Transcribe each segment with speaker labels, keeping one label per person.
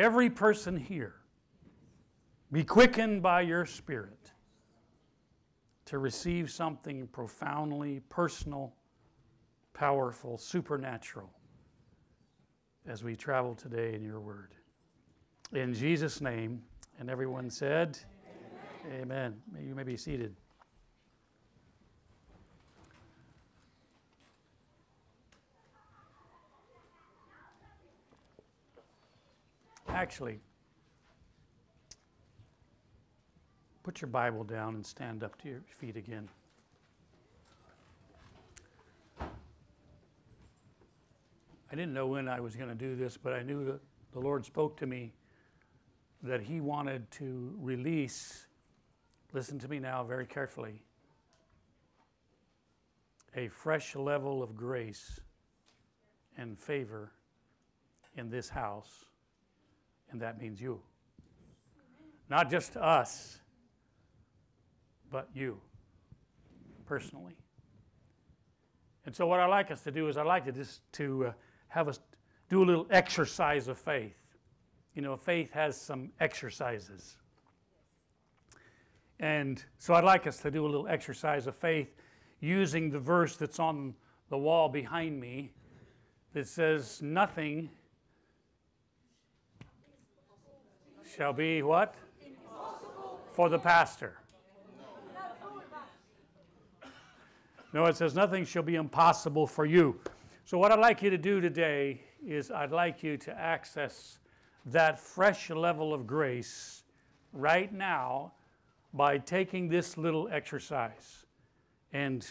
Speaker 1: Every person here be quickened by your Spirit to receive something profoundly personal, powerful, supernatural as we travel today in your word. In Jesus' name, and everyone said, Amen. Amen. You may be seated. Actually, put your Bible down and stand up to your feet again. I didn't know when I was going to do this, but I knew that the Lord spoke to me that He wanted to release, listen to me now very carefully, a fresh level of grace and favor in this house and that means you. Not just us, but you personally. And so, what I like us to do is, I like to just to uh, have us do a little exercise of faith. You know, faith has some exercises. And so, I'd like us to do a little exercise of faith using the verse that's on the wall behind me that says, Nothing shall be what? Impossible. For the pastor. No, it says nothing shall be impossible for you. So, what I'd like you to do today is I'd like you to access that fresh level of grace right now by taking this little exercise. And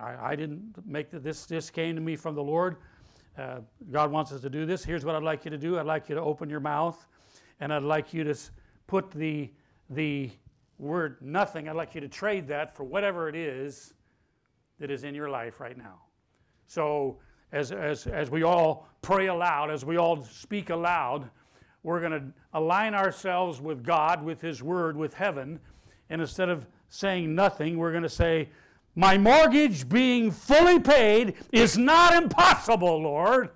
Speaker 1: I, I didn't make the, this, this came to me from the Lord. Uh, God wants us to do this. Here's what I'd like you to do I'd like you to open your mouth and I'd like you to put the, the word nothing, I'd like you to trade that for whatever it is that is in your life right now. So, as, as, as we all pray aloud, as we all speak aloud, we're going to align ourselves with God, with His Word, with heaven, and instead of saying nothing, we're going to say, My mortgage being fully paid is not impossible, Lord.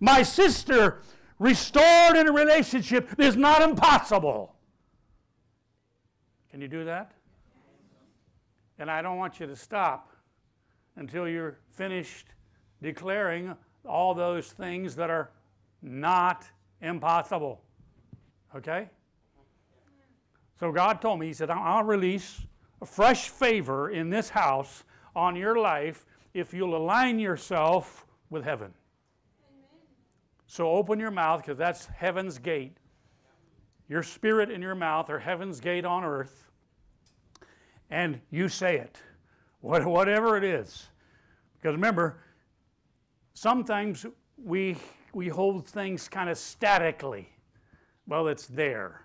Speaker 1: My sister restored in a relationship is not impossible. Can you do that? And I don't want you to stop until you're finished declaring all those things that are not impossible. Okay? So God told me, He said, I'll release a fresh favor in this house on your life if you'll align yourself with heaven. So open your mouth because that's heaven's gate. Your spirit and your mouth are heaven's gate on earth. And you say it, whatever it is. Because remember, sometimes we, we hold things kind of statically. Well, it's there.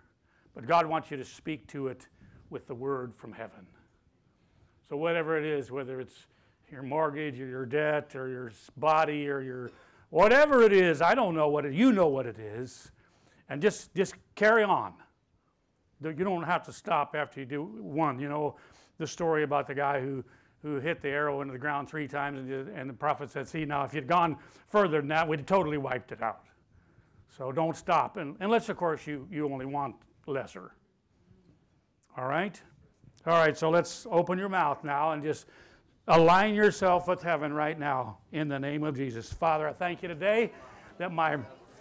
Speaker 1: But God wants you to speak to it with the word from heaven. So, whatever it is, whether it's your mortgage or your debt or your body or your Whatever it is, I don't know what it you know what it is. And just just carry on. You don't have to stop after you do one. You know the story about the guy who who hit the arrow into the ground three times, and the, and the prophet said, See, now if you'd gone further than that, we'd totally wiped it out. So don't stop, and, unless, of course, you, you only want lesser. All right? All right, so let's open your mouth now and just Align yourself with heaven right now in the name of Jesus. Father, I thank you today that my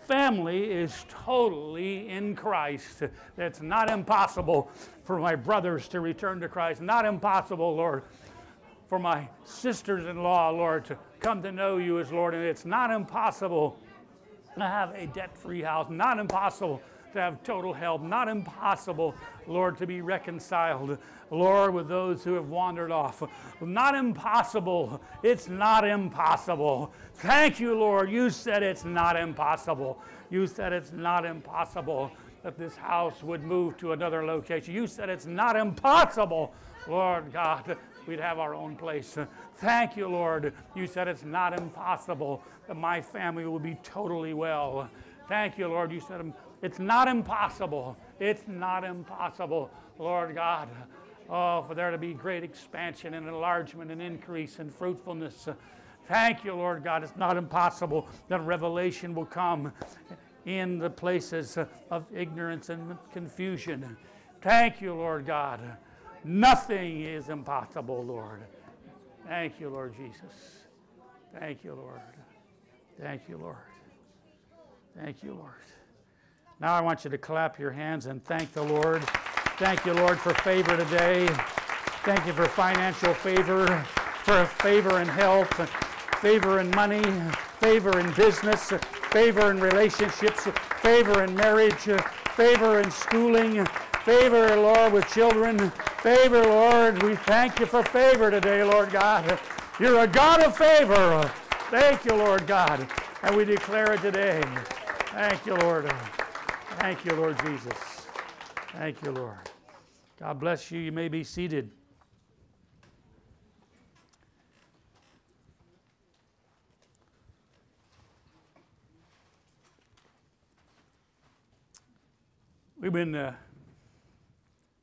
Speaker 1: family is totally in Christ. It's not impossible for my brothers to return to Christ. Not impossible, Lord, for my sisters in law, Lord, to come to know you as Lord. And it's not impossible to have a debt free house. Not impossible to have total health. Not impossible, Lord, to be reconciled, Lord, with those who have wandered off. Not impossible. It's not impossible. Thank you, Lord. You said it's not impossible. You said it's not impossible that this house would move to another location. You said it's not impossible, Lord God, we'd have our own place. Thank you, Lord. You said it's not impossible that my family will be totally well. Thank you, Lord. You said it's not impossible. It's not impossible, Lord God. Oh, for there to be great expansion and enlargement and increase and fruitfulness. Thank you, Lord God. It's not impossible that revelation will come in the places of ignorance and confusion. Thank you, Lord God. Nothing is impossible, Lord. Thank you, Lord Jesus. Thank you, Lord. Thank you, Lord. Thank you, Lord. Now I want you to clap your hands and thank the Lord. Thank you, Lord, for favor today. Thank you for financial favor, for favor in health, favor in money, favor in business, favor in relationships, favor in marriage, favor in schooling, favor, Lord, with children. Favor, Lord. We thank you for favor today, Lord God. You're a God of favor. Thank you, Lord God. And we declare it today. Thank you, Lord. Thank you, Lord Jesus. Thank you, Lord. God bless you. You may be seated. We've been uh,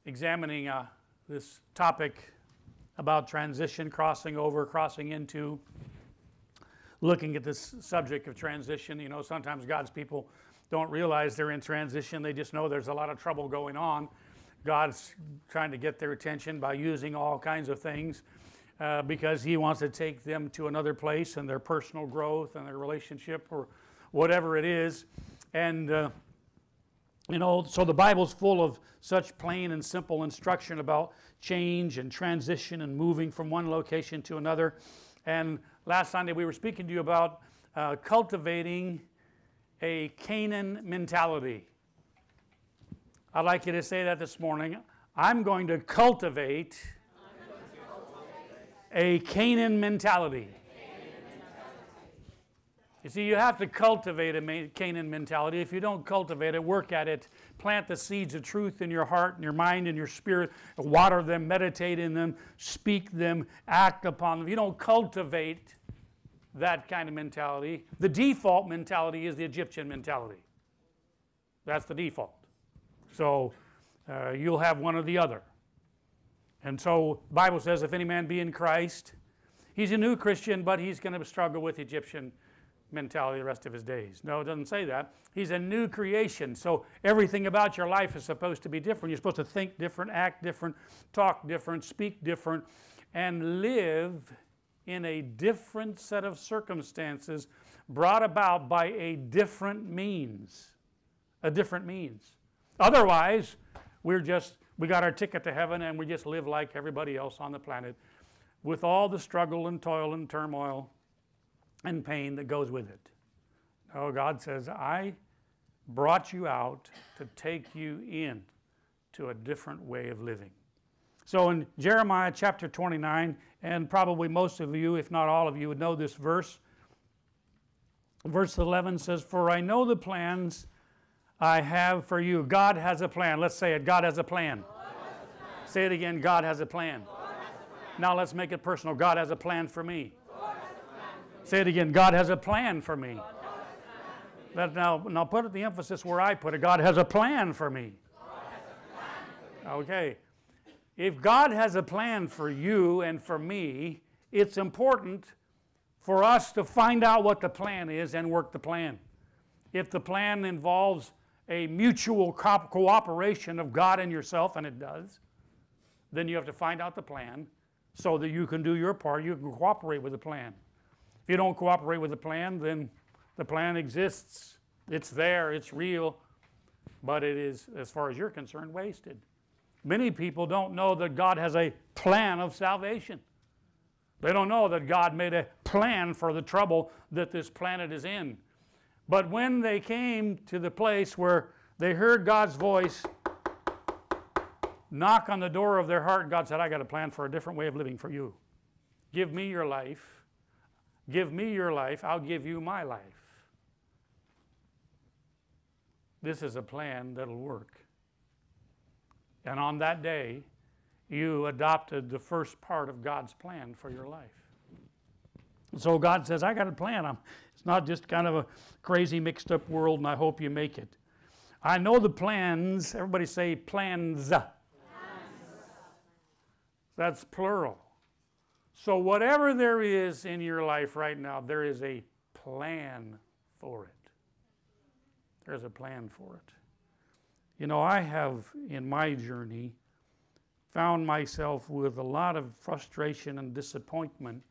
Speaker 1: examining uh, this topic about transition, crossing over, crossing into, looking at this subject of transition. You know, sometimes God's people don't realize they're in transition, they just know there's a lot of trouble going on. God's trying to get their attention by using all kinds of things uh, because He wants to take them to another place and their personal growth and their relationship or whatever it is. And uh, you know, so the Bible's full of such plain and simple instruction about change and transition and moving from one location to another. And last Sunday we were speaking to you about uh, cultivating a Canaan mentality. I'd like you to say that this morning. I'm going to cultivate, a Canaan mentality. You see, you have to cultivate a Canaan mentality. If you don't cultivate it, work at it, plant the seeds of truth in your heart and your mind and your spirit, water them, meditate in them, speak them, act upon them. If you don't cultivate that kind of mentality, the default mentality is the Egyptian mentality. That's the default. So uh, you'll have one or the other. And so the Bible says if any man be in Christ, he's a new Christian, but he's going to struggle with Egyptian mentality the rest of his days. No, it doesn't say that. He's a new creation. So everything about your life is supposed to be different. You're supposed to think different, act different, talk different, speak different, and live in a different set of circumstances brought about by a different means. A different means. Otherwise, we're just, we got our ticket to heaven and we just live like everybody else on the planet with all the struggle and toil and turmoil and pain that goes with it. No, God says, I brought you out to take you in to a different way of living. So in Jeremiah chapter 29, and probably most of you, if not all of you, would know this verse. Verse 11 says, For I know the plans I have for you. God has a plan. Let's say it God has a plan. Has a plan. Say it again God has a plan. Has a plan. Now let's make it personal. God has a plan for me. Say it again. God has a plan for me. That now, now put the emphasis where I put it. God has a plan for me. Okay. If God has a plan for you and for me, it's important for us to find out what the plan is and work the plan. If the plan involves a mutual co- cooperation of God and yourself, and it does, then you have to find out the plan so that you can do your part. You can cooperate with the plan. If you don't cooperate with the plan, then the plan exists. It's there, it's real, but it is, as far as you're concerned, wasted. Many people don't know that God has a plan of salvation. They don't know that God made a plan for the trouble that this planet is in. But when they came to the place where they heard God's voice knock on the door of their heart, God said, I got a plan for a different way of living for you. Give me your life Give me your life, I'll give you my life. This is a plan that'll work. And on that day, you adopted the first part of God's plan for your life. So God says, I got a plan. I'm, it's not just kind of a crazy mixed up world, and I hope you make it. I know the plans. Everybody say plans. plans. That's plural. So, whatever there is in your life right now, there is a plan for it. there's a plan for it. You know, I have in my journey found myself with a lot of frustration and disappointment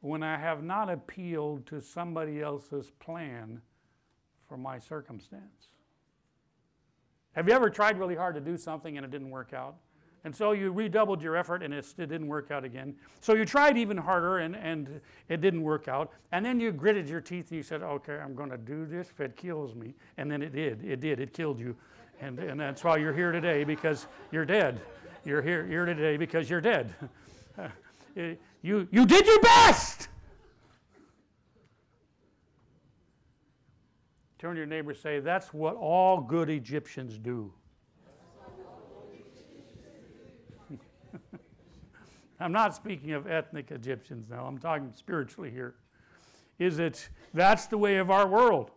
Speaker 1: when I have not appealed to somebody else's plan for my circumstance. Have you ever tried really hard to do something and it didn't work out? And so you redoubled your effort and it, didn't work out again. So you tried even harder and, and it didn't work out. And then you gritted your teeth and you said, okay, I'm going to do this if it kills me. And then it did. It did. It killed you. And, and that's why you're here today because you're dead. You're here, here today because you're dead. Eh, you, you did your best. Turn to your neighbor say, That's what all good Egyptians do. I'm not speaking of ethnic Egyptians now, I'm talking spiritually here. Is it that's the way of our world?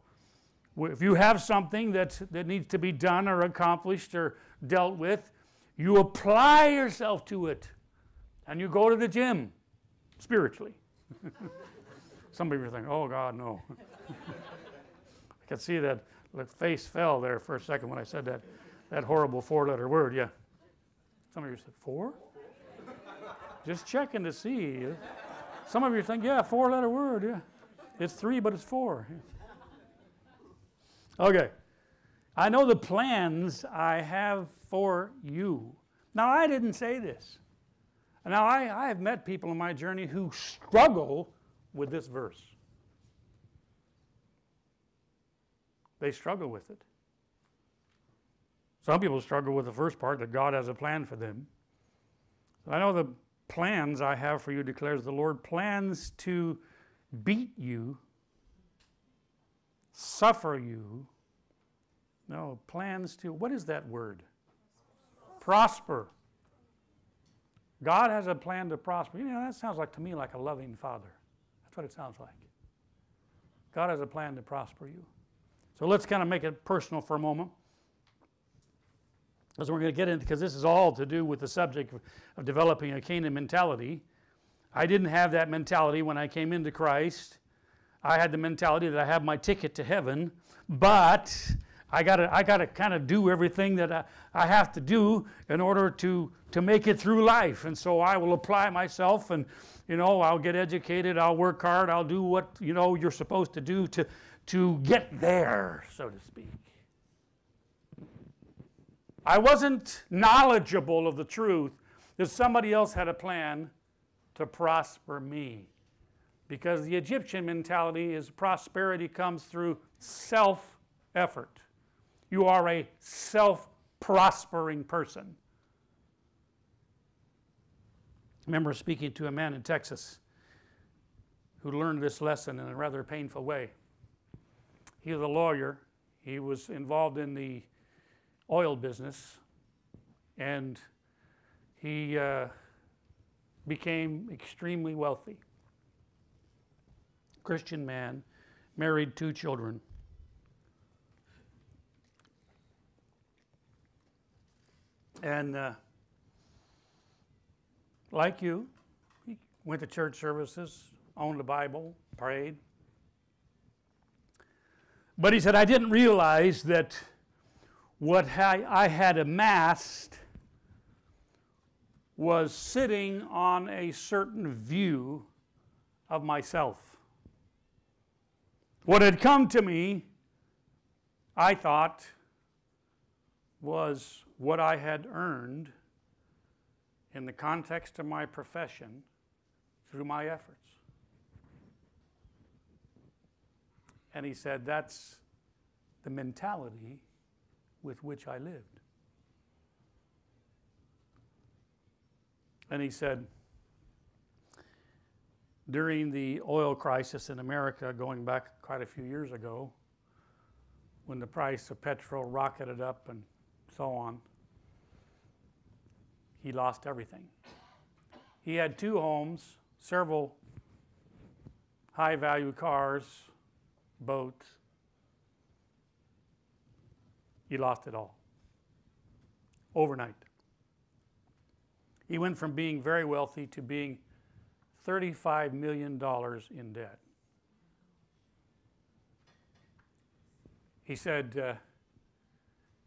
Speaker 1: If you have something that, that needs to be done or accomplished or dealt with, you apply yourself to it and you go to the gym spiritually. Some people think, oh God, no. I could see that the face fell there for a second when I said that, that horrible four letter word. Yeah. Some of you said, four? Just checking to see. Some of you think, yeah, four letter word. Yeah. It's three, but it's four. Okay. I know the plans I have for you. Now, I didn't say this. Now, I, I have met people in my journey who struggle with this verse. They struggle with it. Some people struggle with the first part that God has a plan for them. I know the plans I have for you, declares the Lord plans to beat you, suffer you. No, plans to, what is that word? Prosper. God has a plan to prosper. You know, that sounds like to me like a loving father. That's what it sounds like. God has a plan to prosper you. So let's kind of make it personal for a moment. As we're going to get into, because this is all to do with the subject of, of developing a Canaan mentality. I didn't have that mentality when I came into Christ. I had the mentality that I have my ticket to heaven, but I gotta, I gotta kind of do everything that I, I have to do in order to, to make it through life. And so I will apply myself and, you know, I'll get educated, I'll work hard, I'll do what, you know, you're supposed to do to, to get there, so to speak. I wasn't knowledgeable of the truth that somebody else had a plan to prosper me. Because the Egyptian mentality is prosperity comes through self effort. You are a self prospering person. I remember speaking to a man in Texas who learned this lesson in a rather painful way. He was a lawyer. He was involved in the oil business, and he uh, became extremely wealthy. Christian man, married two children. And uh, like you, he went to church services, owned a Bible, prayed, but he said, I didn't realize that what I had amassed was sitting on a certain view of myself. What had come to me, I thought, was what I had earned in the context of my profession through my efforts. And he said, That's the mentality with which I lived. And he said, during the oil crisis in America, going back quite a few years ago, when the price of petrol rocketed up and so on, he lost everything. He had two homes, several high value cars, boats. He lost it all overnight. He went from being very wealthy to being $35 million in debt. he said, uh,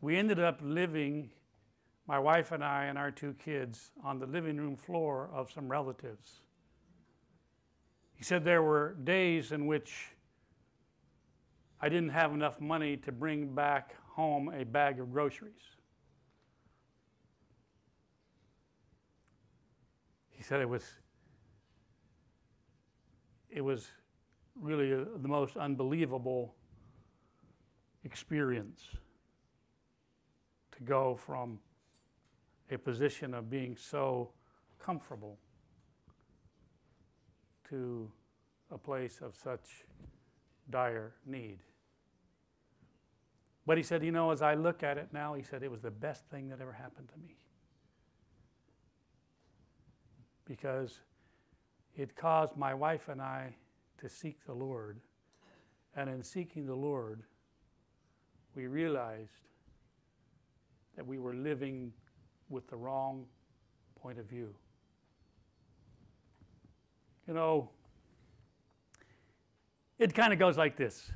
Speaker 1: We ended up living, my wife and I and our two kids, on the living room floor of some relatives. He said there were days in which I didn't have enough money to bring back home a bag of groceries. He said it was it was really a, the most unbelievable experience to go from a position of being so comfortable to a place of such dire need. But he said, you know, as I look at it now, he said it was the best thing that ever happened to me. Because it caused my wife and I to seek the Lord. And in seeking the Lord, we realized that we were living with the wrong point of view. You know, it kind of goes like this.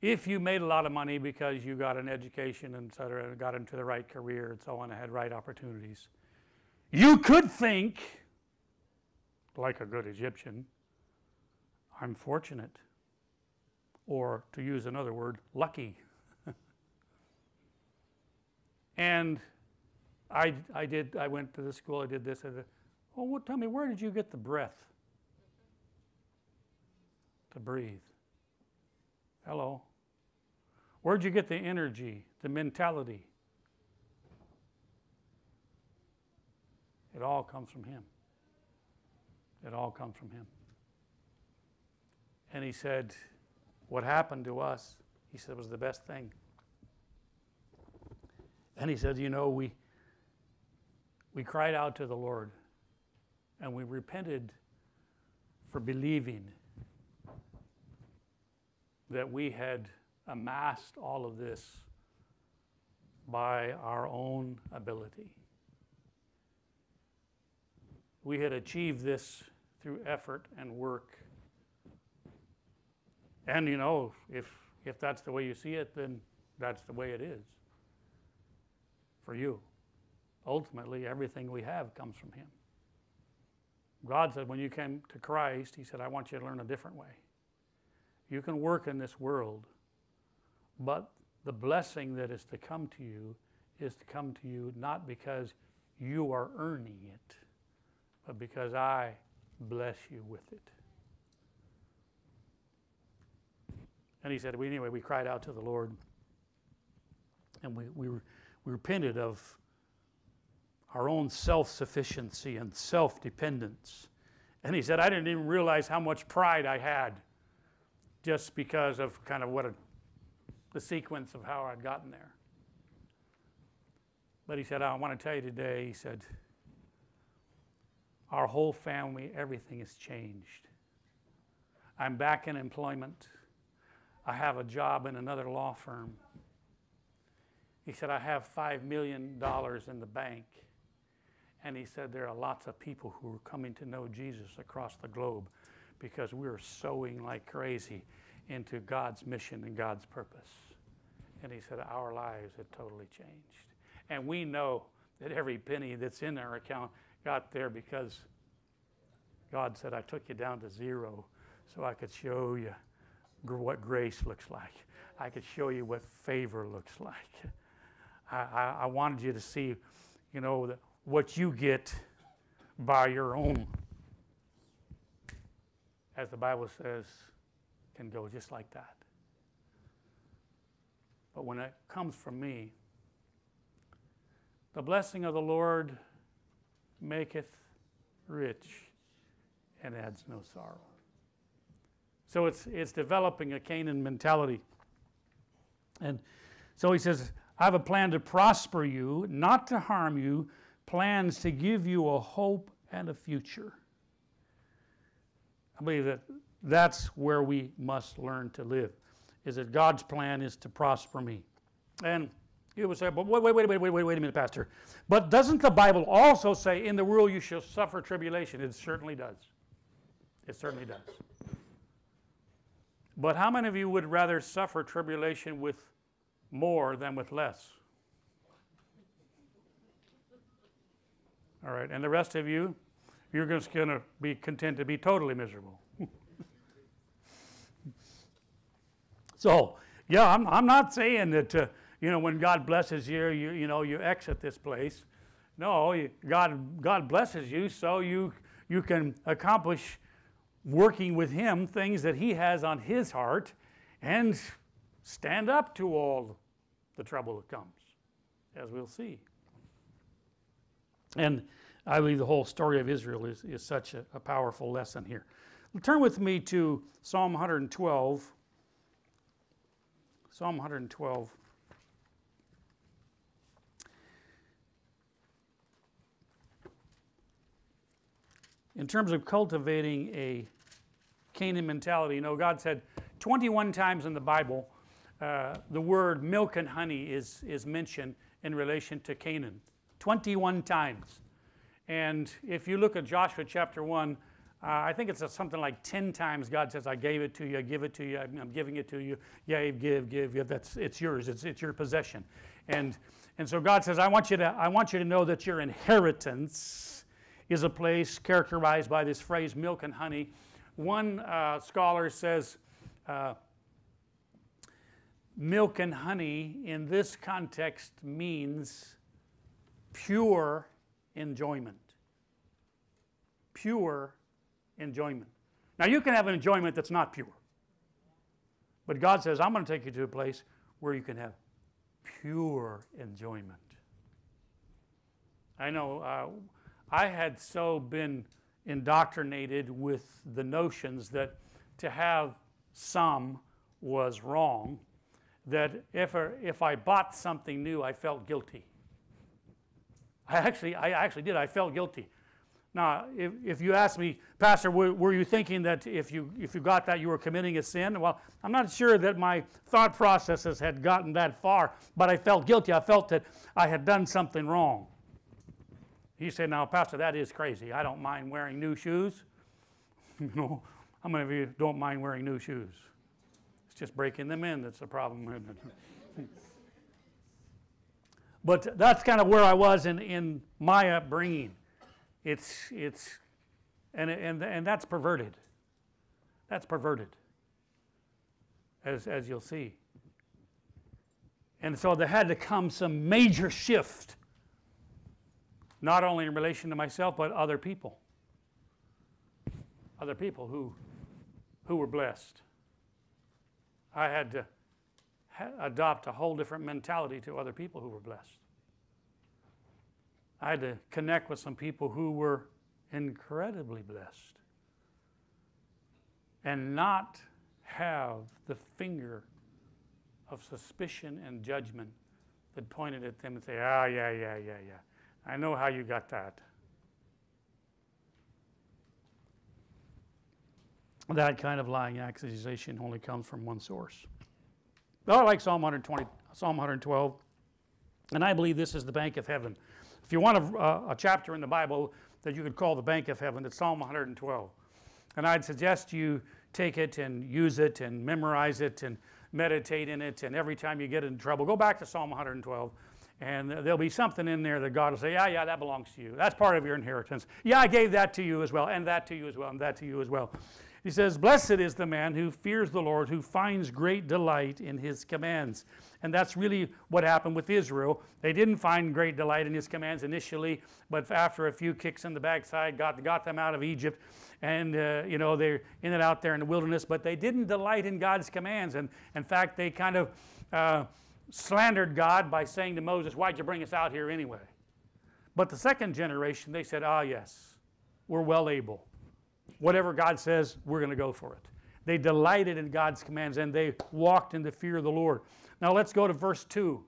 Speaker 1: If you made a lot of money because you got an education and et cetera, and got into the right career and so on, and had right opportunities, you could think, like a good Egyptian, I'm fortunate. Or to use another word, lucky. and I, I did, I went to the school, I did this, I did, oh, well, tell me, where did you get the breath to breathe? Hello. Where'd you get the energy, the mentality? It all comes from Him. It all comes from Him. And he said, What happened to us, he said, was the best thing. And he said, You know, we, we cried out to the Lord and we repented for believing that we had amassed all of this by our own ability. We had achieved this through effort and work and you know, if, if that's the way you see it, then that's the way it is for you. Ultimately, everything we have comes from Him. God said, when you came to Christ, He said, I want you to learn a different way. You can work in this world, but the blessing that is to come to you is to come to you not because you are earning it, because I bless you with it. And he said, we, anyway, we cried out to the Lord and we, we, we repented of our own self sufficiency and self dependence. And he said, I didn't even realize how much pride I had just because of kind of what a, the sequence of how I'd gotten there. But he said, I want to tell you today, he said, our whole family, everything has changed. I'm back in employment. I have a job in another law firm. He said, I have $5 million in the bank. And he said, There are lots of people who are coming to know Jesus across the globe because we're sowing like crazy into God's mission and God's purpose. And he said, Our lives have totally changed. And we know that every penny that's in our account got there because God said, I took you down to zero so I could show you what grace looks like. I could show you what favor looks like. I, I, I wanted you to see, you know, the, what you get by your own, as the Bible says, can go just like that. But when it comes from me, the blessing of the Lord maketh rich and adds no sorrow. So it's, it's developing a Canaan mentality. And so he says, I have a plan to prosper you, not to harm you, plans to give you a hope and a future. I believe that that's where we must learn to live, is that God's plan is to prosper me. And you would say, but wait, wait, wait, wait, wait, wait, a minute, Pastor. But doesn't the Bible also say, in the world you shall suffer tribulation? It certainly does. It certainly does. But how many of you would rather suffer tribulation with more than with less? All right, and the rest of you, you're just going to be content to be totally miserable. so, yeah, I'm, I'm not saying that, uh, you know, when God blesses you, you, you know, you exit this place. No, you, God, God blesses you so you, you can accomplish working with Him things that He has on His heart and stand up to all the trouble that comes, as we'll see. And I believe the whole story of Israel is, is such a, a powerful lesson here. Turn with me to Psalm 112. Psalm 112. In terms of cultivating a Canaan mentality, you know, God said 21 times in the Bible uh, the word milk and honey is, is mentioned in relation to Canaan. 21 times. And if you look at Joshua chapter 1, uh, I think it's something like 10 times God says, I gave it to you, I give it to you, I'm, I'm giving it to you. Yeah, give, give, give. That's, it's yours, it's, it's your possession. And, and so God says, I want, you to, I want you to know that your inheritance is a place characterized by this phrase, milk and honey. One uh, scholar says, uh, milk and honey in this context means pure enjoyment. Pure enjoyment. Now, you can have an enjoyment that's not pure. But God says, I'm going to take you to a place where you can have pure enjoyment. I know uh, I had so been indoctrinated with the notions that to have some was wrong that if, a, if I bought something new, I felt guilty. I actually, I actually did. I felt guilty. Now, if, if you ask me, Pastor, were, were, you thinking that if you, if you got that you were committing a sin? Well, I'm not sure that my thought processes had gotten that far, but I felt guilty. I felt that I had done something wrong. He said, Now, Pastor, that is crazy. I don't mind wearing new shoes. you know, how many of you don't mind wearing new shoes? It's just breaking them in that's the problem. But that's kind of where I was in, in my upbringing. It's, it's, and, and, and that's perverted. That's perverted, as, as you'll see. And so there had to come some major shift, not only in relation to myself, but other people. Other people who, who were blessed. I had to adopt a whole different mentality to other people who were blessed. I had to connect with some people who were incredibly blessed and not have the finger of suspicion and judgment that pointed at them and say, ah, yeah, yeah, yeah, yeah. I know how you got that. That kind of lying accusation only comes from one source. I like Psalm 120, Psalm 112, and I believe this is the bank of heaven. If you want a, a chapter in the Bible that you could call the bank of heaven, it's Psalm 112. And I'd suggest you take it and use it and memorize it and meditate in it. And every time you get in trouble, go back to Psalm 112. And there'll be something in there that God will say, Yeah, yeah, that belongs to you. That's part of your inheritance. Yeah, I gave that to you as well, and that to you as well, and that to you as well. He says, Blessed is the man who fears the Lord, who finds great delight in his commands. And that's really what happened with Israel. They didn't find great delight in his commands initially, but after a few kicks in the backside, got, got them out of Egypt. And, uh, you know, they're in and out there in the wilderness, but they didn't delight in God's commands. And in fact, they kind of uh, slandered God by saying to Moses, Why'd you bring us out here anyway? But the second generation, they said, Ah, yes, we're well able whatever God says, we're going to go for it. They delighted in God's commands and they walked in the fear of the Lord. Now let's go to verse 2.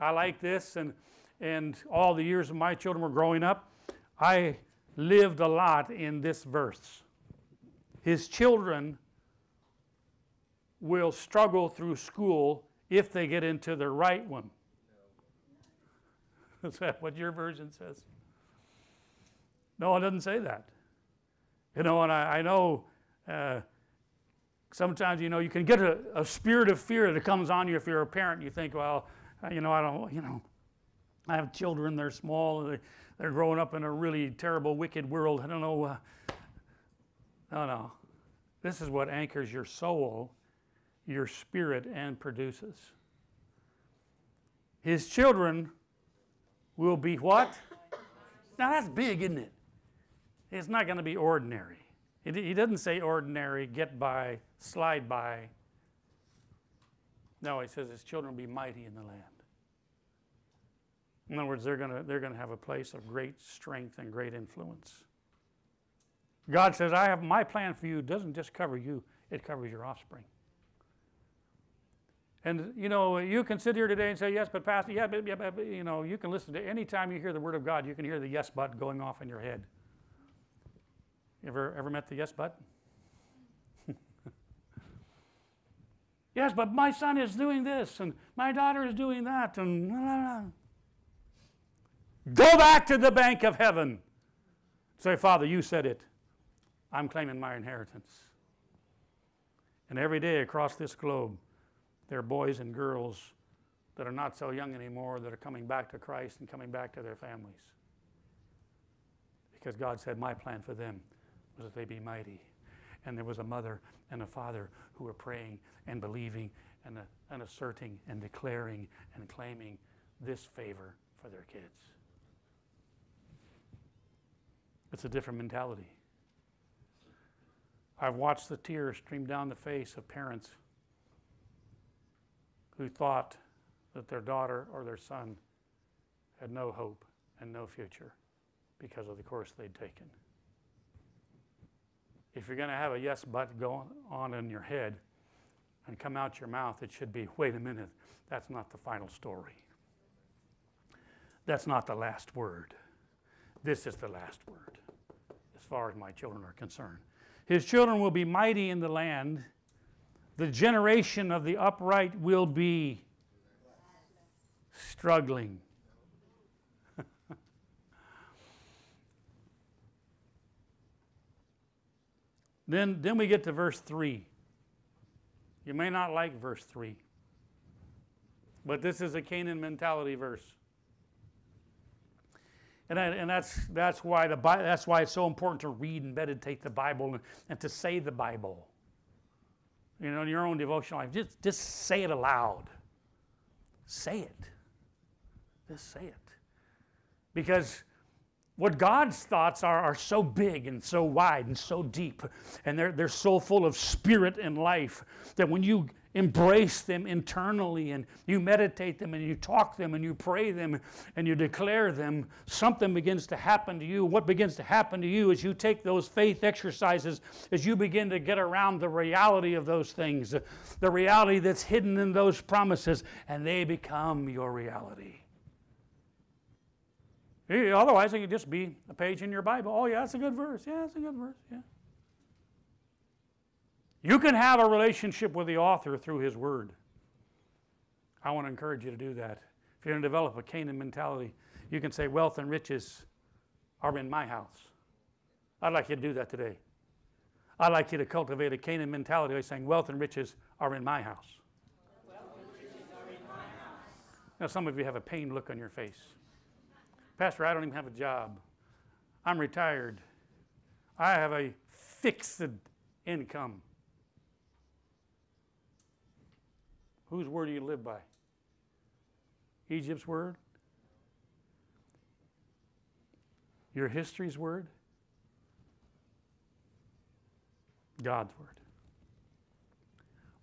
Speaker 1: I like this, and, and all the years of my children were growing up, I lived a lot in this verse. His children will struggle through school if they get into the right one. Is that what your version says? No, it doesn't say that. You know, and I, I know uh, Sometimes, you know, you can get a, a spirit of fear that comes on you if you're a parent. You think, well, you know, I don't, you know, I have children, they're small, they're, they're growing up in a really terrible, wicked world. I don't know. Uh, no, no. This is what anchors your soul, your spirit, and produces. His children will be what? Now that's big, isn't it? It's not going to be ordinary. He doesn't say ordinary, get by, slide by. No, he says his children will be mighty in the land. In other words, they're going to, they're going to have a place of great strength and great influence. God says, I have my plan for you. Doesn't just cover you, it covers your offspring. And you know, you can sit here today and say, yes, but Pastor, yeah, but, yeah, but you know, you can listen to any time you hear the word of God, you can hear the yes but going off in your head. You ever ever met the yes but? yes, but my son is doing this, and my daughter is doing that, and blah, blah, blah. go back to the bank of heaven. Say, Father, you said it. I'm claiming my inheritance. And every day across this globe, there are boys and girls that are not so young anymore that are coming back to Christ and coming back to their families. Because God said, My plan for them was that they be mighty. And there was a mother and a father who were praying and believing and, uh, and asserting and declaring and claiming this favor for their kids. It's a different mentality. I've watched the tears stream down the face of parents who thought that their daughter or their son had no hope and no future because of the course they'd taken. If you're going to have a yes but go on in your head and come out your mouth, it should be wait a minute, that's not the final story. That's not the last word. This is the last word, as far as my children are concerned. His children will be mighty in the land the generation of the upright will be struggling. then, then we get to verse 3. You may not like verse 3, but this is a Canaan mentality verse. And, I, and that's, that's, why the, that's why it's so important to read and meditate the Bible and, and to say the Bible you know, in your own devotional life, just, just say it aloud. Say it. Just say it. Because what God's thoughts are are so big and so wide and so deep, and they're, they're so full of spirit and life that when you embrace them internally and you meditate them and you talk them and you pray them and you declare them, something begins to happen to you. What begins to happen to you as you take those faith exercises, as you begin to get around the reality of those things, the reality that's hidden in those promises, and they become your reality. Eh, otherwise, it could just be a page in your Bible. Oh, yeah, that's a good verse. Yeah, that's a good verse. Yeah. You can have a relationship with the author through his word. I want to encourage you to do that. If you're going to develop a Canaan mentality, you can say, Wealth and riches are in my house. I'd like you to do that today. I'd like you to cultivate a Canaan mentality by saying, Wealth and riches are in my house. Now, some of you have a pained look on your face. Pastor, I don't even have a job. I'm retired. I have a fixed income. Whose word do you live by? Egypt's word? Your history's word? God's word.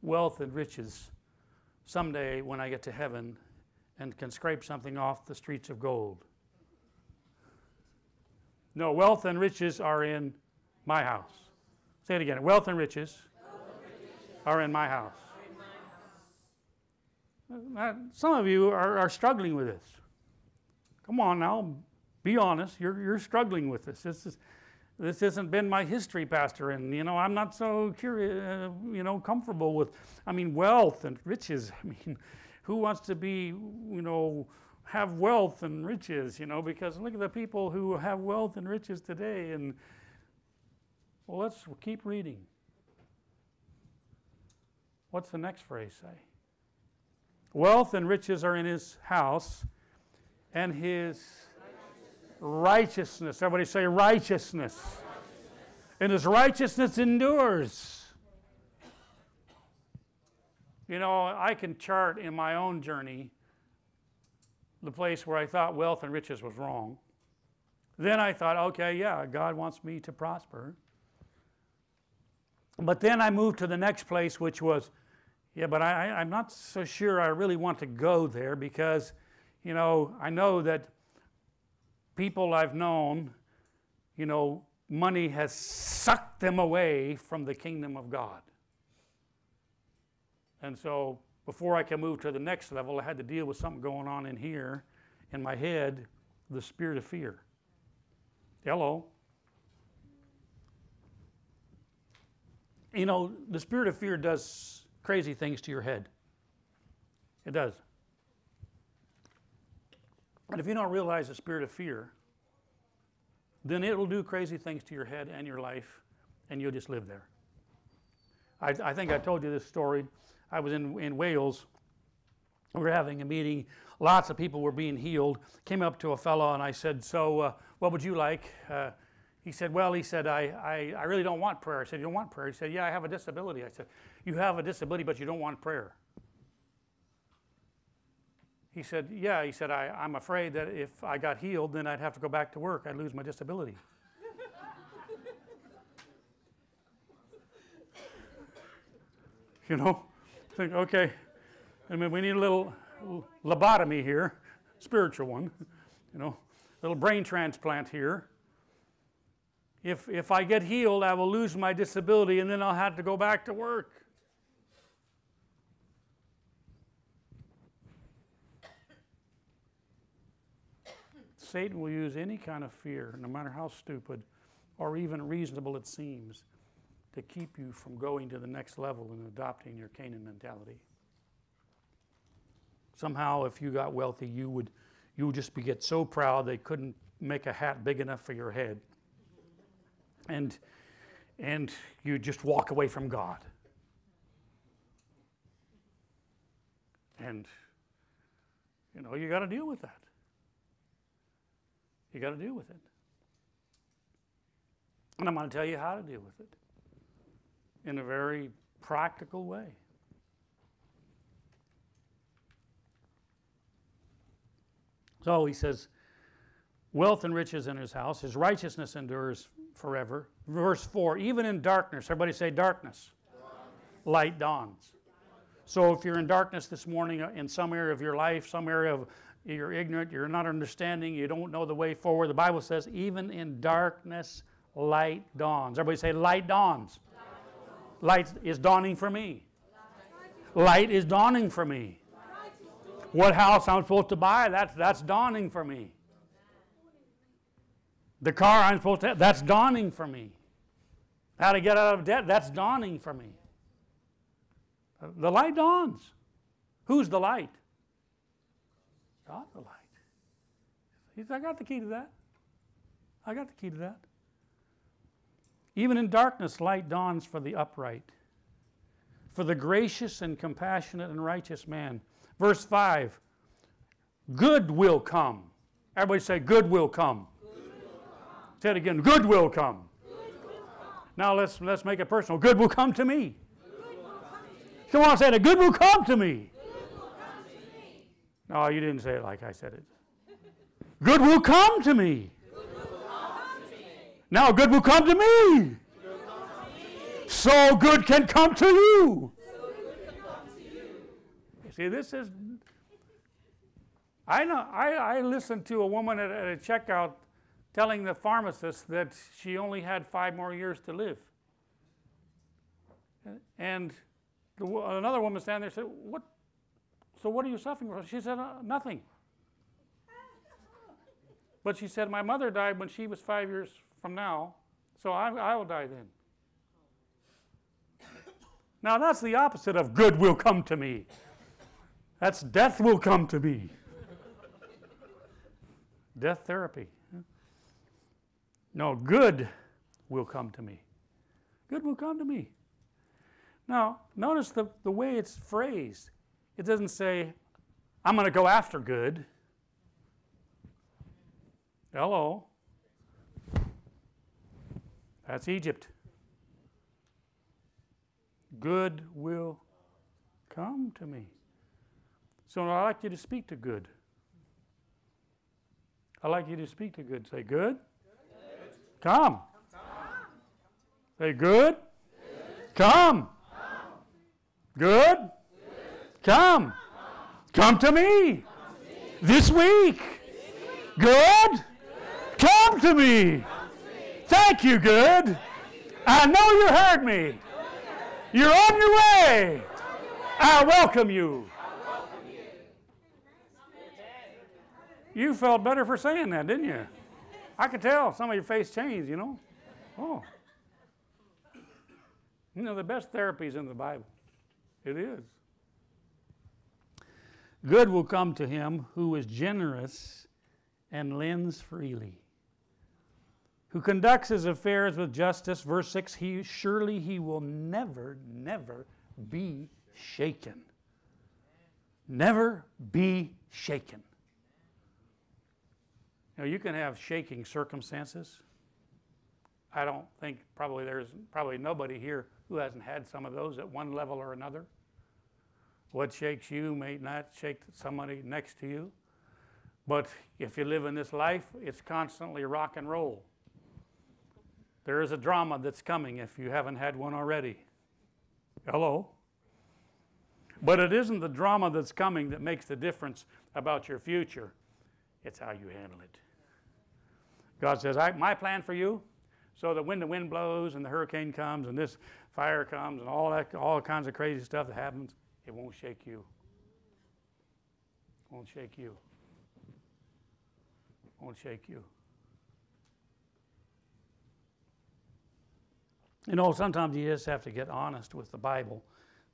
Speaker 1: Wealth and riches. Someday, when I get to heaven and can scrape something off the streets of gold. No, wealth and riches are in my house. Say it again. Wealth and riches, wealth and riches are in my house. Some of you are, are struggling with this. Come on now, be honest. You're, you're struggling with this. This is, this hasn't been my history, Pastor, and you know I'm not so curious, uh, you know, comfortable with. I mean, wealth and riches. I mean, who wants to be, you know, have wealth and riches? You know, because look at the people who have wealth and riches today. And well, let's keep reading. What's the next phrase say? Wealth and riches are in his house, and his righteousness. Everybody say righteousness. And his righteousness endures. You know, I can chart in my own journey the place where I thought wealth and riches was wrong. Then I thought, okay, yeah, God wants me to prosper. But then I moved to the next place, which was, yeah, but I, I'm not so sure I really want to go there because, you know, I know that people I've known, you know, money has sucked them away from the kingdom of God. And so before I can move to the next level, I had to deal with something going on in here in my head the spirit of fear. Hello. You know, the spirit of fear does crazy things to your head. It does. And if you don't realize the spirit of fear, then it will do crazy things to your head and your life, and you'll just live there. I, I think I told you this story. I was in, in Wales. We were having a meeting. Lots of people were being healed. Came up to a fellow and I said, So, uh, what would you like? Uh, he said, Well, he said, I, I, I really don't want prayer. I said, You don't want prayer? He said, Yeah, I have a disability. I said, You have a disability, but you don't want prayer. He said, Yeah. He said, I, I'm afraid that if I got healed, then I'd have to go back to work. I'd lose my disability. you know? Think, okay, I mean, we need a little lobotomy here, spiritual one, you know, little brain transplant here. If, if I get healed, I will lose my disability and then I'll have to go back to work. Satan will use any kind of fear, no matter how stupid or even reasonable it seems, to keep you from going to the next level and adopting your Canaan mentality. Somehow, if you got wealthy, you would, you would just be, get so proud they couldn't make a hat big enough for your head. And, and you just walk away from God. And, you know, you got to deal with that. You got to deal with it. And I'm going to tell you how to deal with it in a very practical way. So he says, wealth and riches in his house, his righteousness endures forever. Verse 4, even in darkness, everybody say darkness, light dawns. So if you're in darkness this morning uh, in some area of your life, some area of you're ignorant, you're not understanding, you don't know the way forward, the Bible says, even in darkness, light dawns. Everybody say, light dawns. Light is dawning for me. Light is dawning for me. What house I'm supposed to buy, that's, that's dawning for me. The car I'm supposed to have, that's dawning for me. How to get out of debt, that's dawning for me. The light dawns. Who's the light? God's the light. He said, I got the key to that. I got the key to that. Even in darkness, light dawns for the upright, for the gracious and compassionate and righteous man. Verse 5 Good will come. Everybody say, Good will come. Good will come. Say it again, Good will come. Come. Now let's, let's make it personal. Good will come to me. Come, on, say it. Good will come to me. No, you didn't say it like I said it. Good will come to me. Now good will come to me. So good can come to you. You see, this is. I know. I, I listened to a woman at, at a checkout telling the pharmacist that she only had five more years to live. And the, another woman standing there said, "What? So what are you suffering from?" She said, uh, "Nothing." But she said, "My mother died when she was five years from now, so I, I will die then. Now that's the opposite of good will come to me. That's death will come to me. death therapy. No, good will come to me. Good will come to me. Now, notice the, the way it's phrased. It doesn't say, I'm going to go after good. Hello. That's Egypt. Good will come to me. So I'd like you to speak to good. I'd like you to speak to good. Say, good? good. Come. Come. Say, good? good. Come. Good? Come. Come to me. This week. Good? Come to me. Thank you, good. I know you heard me. You're on your way. I welcome you. You felt better for saying that, didn't you? I could tell some of your face changed, you know. Oh. You know, the best therapy is in the Bible. It is. Good will come to him who is generous and lends freely who conducts his affairs with justice, verse 6, he, surely he will never, never be shaken. Never be shaken. Now, you can have shaking circumstances. I don't think probably there's probably nobody here who hasn't had some of those at one level or another. What shakes you may not shake somebody next to you. But if you live in this life, it's constantly rock and roll. There is a drama that's coming if you haven't had one already. Hello? But it isn't the drama that's coming that makes the difference about your future, it's how you handle it. God says, I My plan for you, so that when the wind blows and the hurricane comes and this fire comes and all that, all kinds of crazy stuff that happens, it won't shake you. Won't shake you. Won't shake you. You know, sometimes you just have to get honest with the Bible.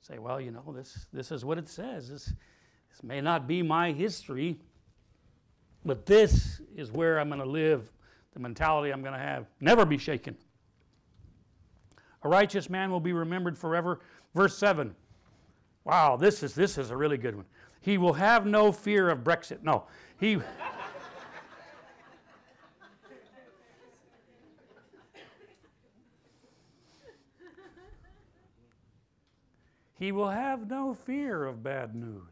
Speaker 1: Say, well, you know, this, this is what it says. This, this may not be my history, but this is where I'm going to live, the mentality I'm going to have. Never be shaken. A righteous man will be remembered forever. Verse 7. Wow, this is, this is a really good one. He will have no fear of Brexit. No, he. He will have no fear of bad news.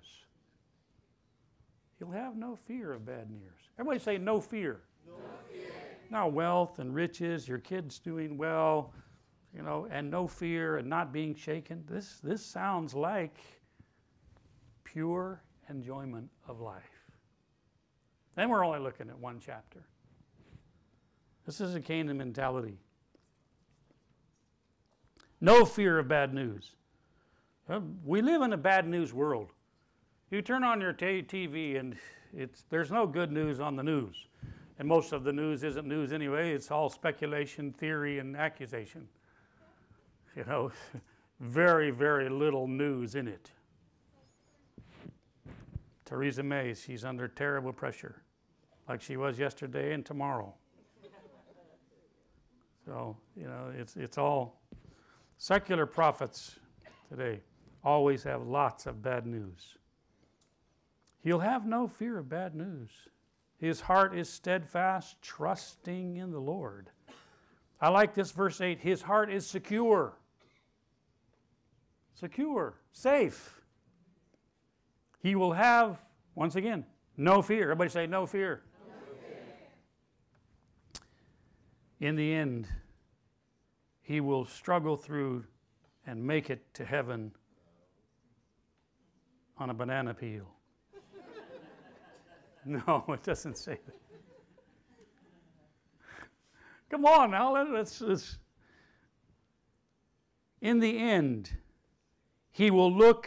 Speaker 1: He'll have no fear of bad news. Everybody say, no fear. No fear. Now, wealth and riches, your kids doing well, you know, and no fear and not being shaken. This, this sounds like pure enjoyment of life. Then we're only looking at one chapter. This is a Canaan mentality. No fear of bad news. Uh, we live in a bad news world. You turn on your t- TV and it's, there's no good news on the news. And most of the news isn't news anyway, it's all speculation, theory, and accusation. You know, very, very little news in it. Theresa May, she's under terrible pressure, like she was yesterday and tomorrow. So, you know, it's, it's all secular prophets today always have lots of bad news. He'll have no fear of bad news. His heart is steadfast, trusting in the Lord. I like this verse 8. His heart is secure. Secure, safe. He will have, once again, no fear. Everybody say, no fear. In the end, he will struggle through and make it to heaven on a banana peel. no, it doesn't say that. Come on now, let's, let's. In the end, he will look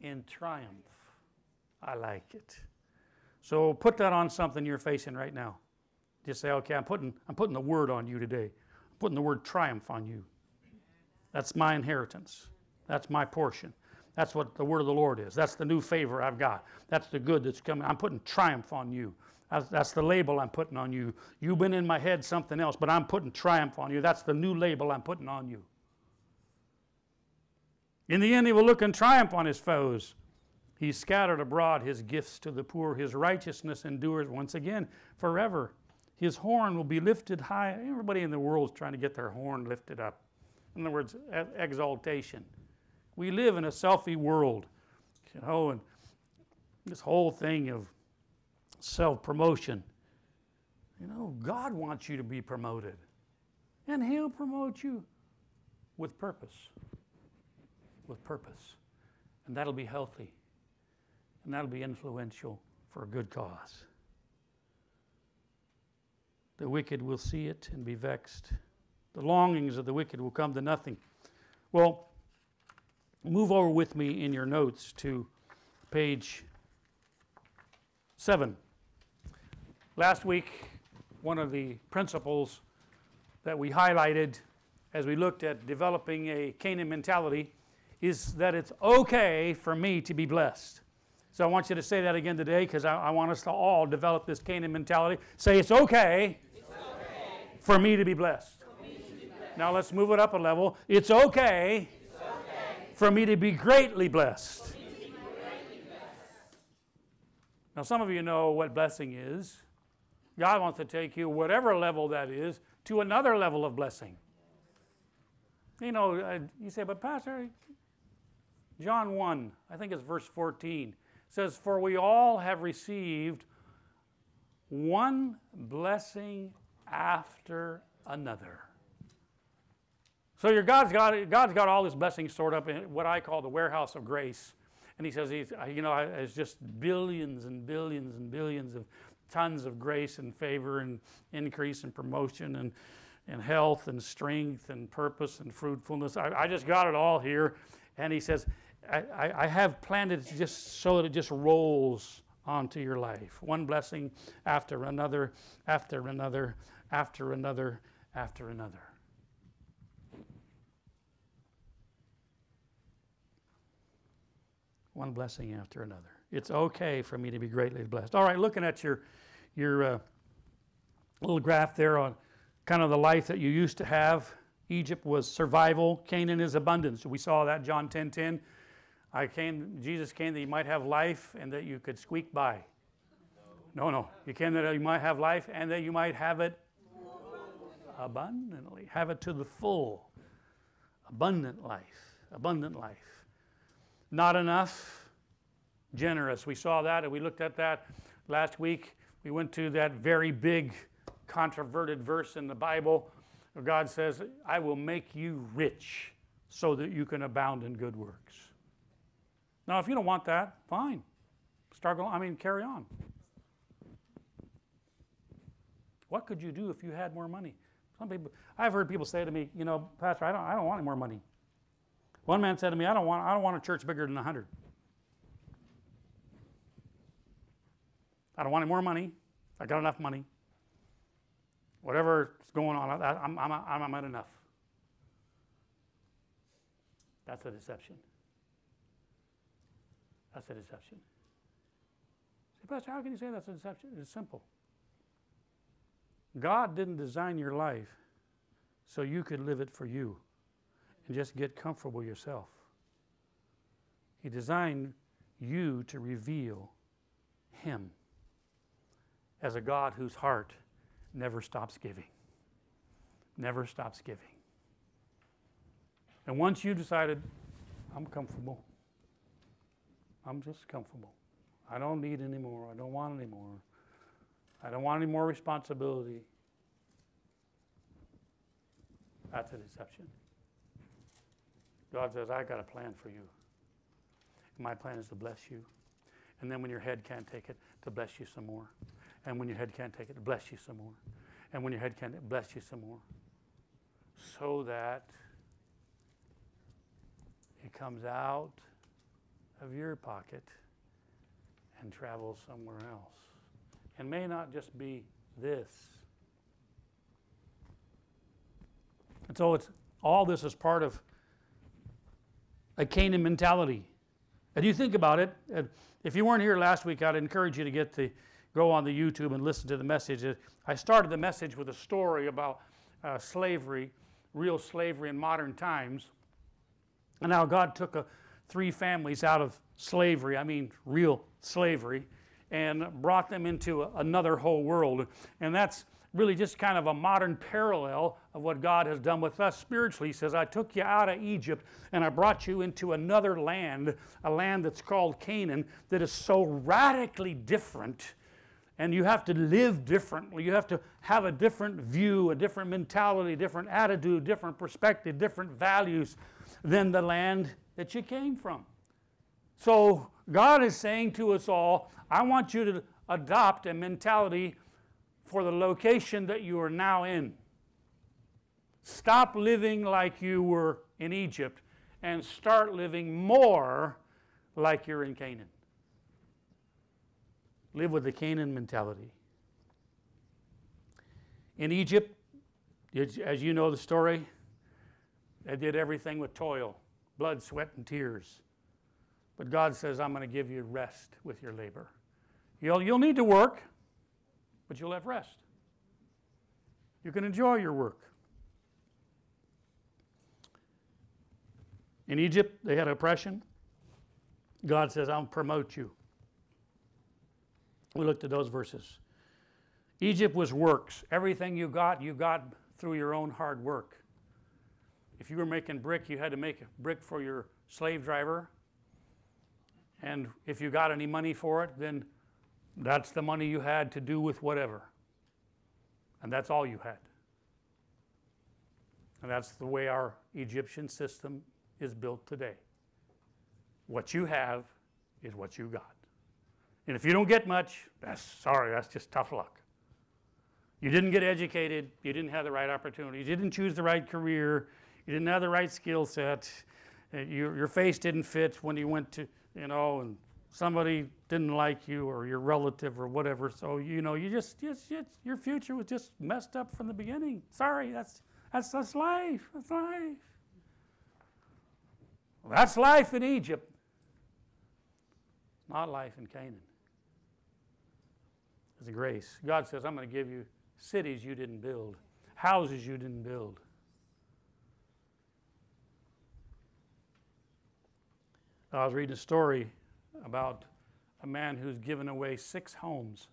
Speaker 1: in triumph. I like it. So put that on something you're facing right now. Just say, okay, I'm putting, I'm putting the word on you today. I'm putting the word triumph on you. That's my inheritance. That's my portion. That's what the word of the Lord is. That's the new favor I've got. That's the good that's coming. I'm putting triumph on you. That's, that's, the label I'm putting on you. You've been in my head something else, but I'm putting triumph on you. That's the new label I'm putting on you. In the end, he will look in triumph on his foes. He scattered abroad his gifts to the poor. His righteousness endures once again forever. His horn will be lifted high. Everybody in the world is trying to get their horn lifted up. In other words, exaltation. We live in a selfie world, you know, and this whole thing of self promotion. You know, God wants you to be promoted, and He'll promote you with purpose. With purpose. And that'll be healthy, and that'll be influential for a good cause. The wicked will see it and be vexed. The longings of the wicked will come to nothing. Well, move over with me in your notes to page 7. Last week, one of the principles that we highlighted as we looked at developing a Canaan mentality is that it's okay for me to be blessed. So I want you to say that again today because I, I, want us to all develop this Canaan mentality. Say, it's okay, it's okay. For, me to be blessed. Now let's move it up a level. It's okay, it's okay. for me to be greatly blessed. Now, some of you know what blessing is. God wants to take you, whatever level that is, to another level of blessing. You know, uh, you say, but Pastor, John 1, I think it's verse 14, says, For we all have received one blessing after another. So your God's got, God's got all this blessings stored up in what I call the warehouse of grace. And he says, he's, you know, it's just billions and billions and billions of tons of grace and favor and increase and promotion and, and health and strength and purpose and fruitfulness. I, I just got it all here. And he says, I, I have planned it just so that it just rolls onto your life. One blessing after another, after another, after another, after another. One blessing after another. It's okay for me to be greatly blessed. All right, looking at your your uh, little graph there on kind of the life that you used to have. Egypt was survival, Canaan is abundance. We saw that John 10 10. I came, Jesus came that you might have life and that you could squeak by. No, no. You came that you might have life and that you might have it abundantly. Have it to the full. Abundant life. Abundant life. Not enough. Generous. We saw that and we looked at that last week. We went to that very big, controverted verse in the Bible where God says, I will make you rich so that you can abound in good works. Now, if you don't want that, fine. Start going, I mean, carry on. What could you do if you had more money? Some people, I've heard people say to me, you know, Pastor, I don't, I don't want any more money. One man said to me, I don't want, I don't want a church bigger than 100. I don't want any more money. I got enough money. Whatever's going on, I, I'm, I'm, I'm at enough. That's a deception. That's a deception. Say, Pastor, how can you say that's a deception? It's simple. God didn't design your life so you could live it for you and just get comfortable yourself. He designed you to reveal Him as a God whose heart never stops giving. Never stops giving. And once you decided, I'm comfortable, I'm just comfortable. I don't need any more. I don't want any more. I don't want any more responsibility. That's a deception. God says, I got a plan for you. My plan is to bless you. And then when your head can't take it, to bless you some more. And when your head can't take it, to bless you some more. And when your head can't, bless you some more. So that it comes out of your pocket and travels somewhere else. And may not just be this. And so it's all this is part of a Canaan mentality. And you think about it, and if you weren't here last week, I'd encourage you to get the go on the YouTube and listen to the message. I started the message with a story about uh, slavery, real slavery in modern times. And now God took a, three families out of slavery, I mean real slavery, and brought them into another whole world. And that's really just kind of a modern parallel of what God has done with us spiritually. He says, I took you out of Egypt and I brought you into another land, a land that's called Canaan, that is so radically different. And you have to live differently. You have to have a different view, a different mentality, different attitude, different perspective, different values than the land that you came from. So God is saying to us all, I want you to adopt a mentality for the location that you are now in. Stop living like you were in Egypt and start living more like you're in Canaan. Live with the Canaan mentality. In Egypt, as you know the story, they did everything with toil, blood, sweat, and tears. But God says, I'm going to give you rest with your labor. You'll, you'll need to work, but you'll have rest. You can enjoy your work. In Egypt, they had oppression. God says, I'll promote you. We looked at those verses. Egypt was works. Everything you got, you got through your own hard work. If you were making brick, you had to make a brick for your slave driver. And if you got any money for it, then that's the money you had to do with whatever. And that's all you had. And that's the way our Egyptian system is built today. What you have is what you got. And if you don't get much, that's sorry, that's just tough luck. You didn't get educated, you didn't have the right opportunities, you didn't choose the right career, you didn't have the right skill set, uh, your, your face didn't fit when you went to, you know, and somebody didn't like you or your relative or whatever. So, you know, you just, just, just your future was just messed up from the beginning. Sorry, that's, that's, that's life. That's life. Well, that's life in Egypt. Not life in Canaan. It's a grace. God says, I'm going to give you cities you didn't build, houses you didn't build. I was reading a story about a man who's given away six homes.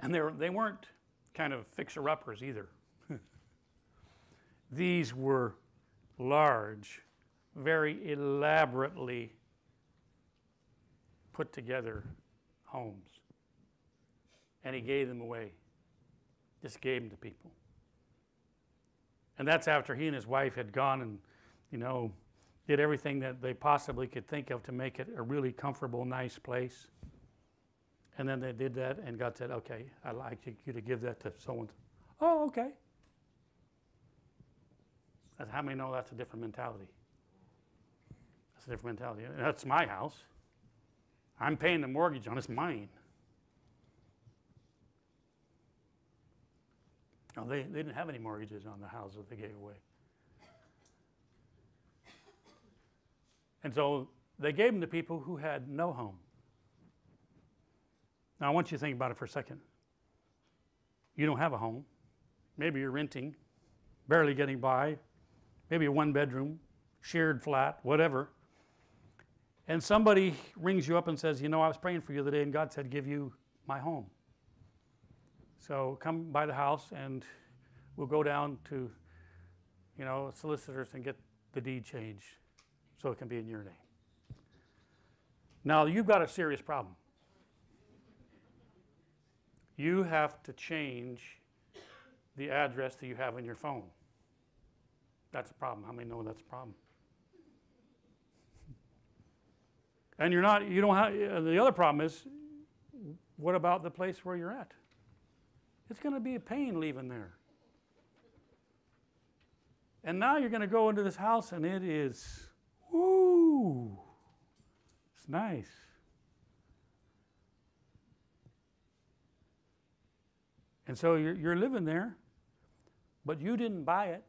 Speaker 1: And they, were, they weren't kind of fixer uppers either. These were large, very elaborately put together homes. And he gave them away, just gave them to people. And that's after he and his wife had gone and, you know, did everything that they possibly could think of to make it a really comfortable, nice place. And then they did that, and God said, Okay, I'd like you to give that to someone. Oh, okay. That's, how many know that's a different mentality? That's a different mentality. That's my house. I'm paying the mortgage on it, it's mine. No, they, they didn't have any mortgages on the house that they gave away. And so they gave them to people who had no home. Now, I want you to think about it for a second. You don't have a home. Maybe you're renting, barely getting by, maybe a one bedroom, shared flat, whatever. And somebody rings you up and says, You know, I was praying for you the other day, and God said, Give you my home. So come by the house, and we'll go down to, you know, solicitors and get the deed changed so it can be in your name. Now, you've got a serious problem. You have to change the address that you have on your phone. That's a problem. How many know that's a problem? And you're not, you don't have, uh, the other problem is, what about the place where you're at? It's going to be a pain leaving there. And now you're going to go into this house and it is Ooh, it's nice. And so you're, you're living there, but you didn't buy it.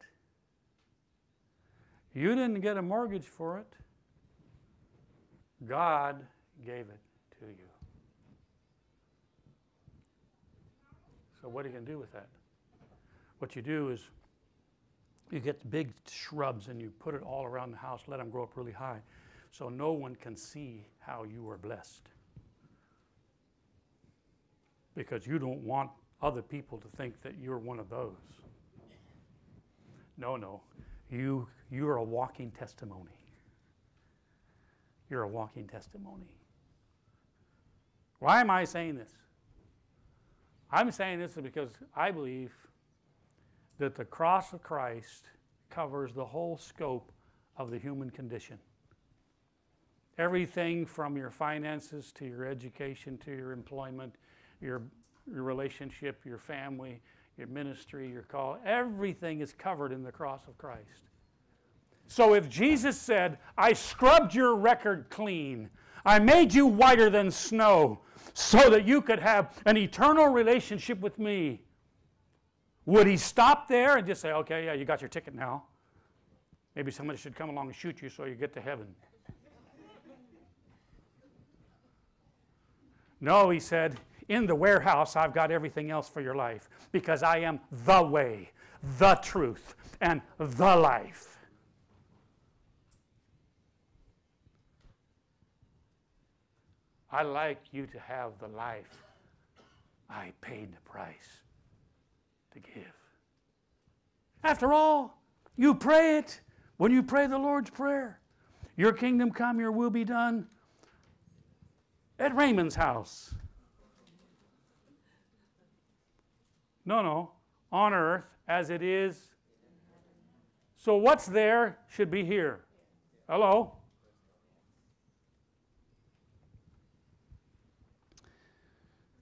Speaker 1: You didn't get a mortgage for it. God gave it to you. So, what are you going to do with that? What you do is you get big shrubs and you put it all around the house, let them grow up really high, so no one can see how you are blessed. Because you don't want other people to think that you're one of those. No, no. You, you're a walking testimony. You're a walking testimony. Why am I saying this? I'm saying this because I believe that the cross of Christ covers the whole scope of the human condition. Everything from your finances to your education to your employment, your, your relationship, your family, your ministry, your call, everything is covered in the cross of Christ. So if Jesus said, I scrubbed your record clean, I made you whiter than snow so that you could have an eternal relationship with me, would he stop there and just say, okay, yeah, you got your ticket now? Maybe somebody should come along and shoot you so you get to heaven. No, he said, in the warehouse, I've got everything else for your life because I am the way, the truth, and the life. I like you to have the life I paid the price to give. After all, you pray it when you pray the Lord's Prayer. Your kingdom come, your will be done at Raymond's house. No, no, on earth as it is. So what's there should be here. Hello?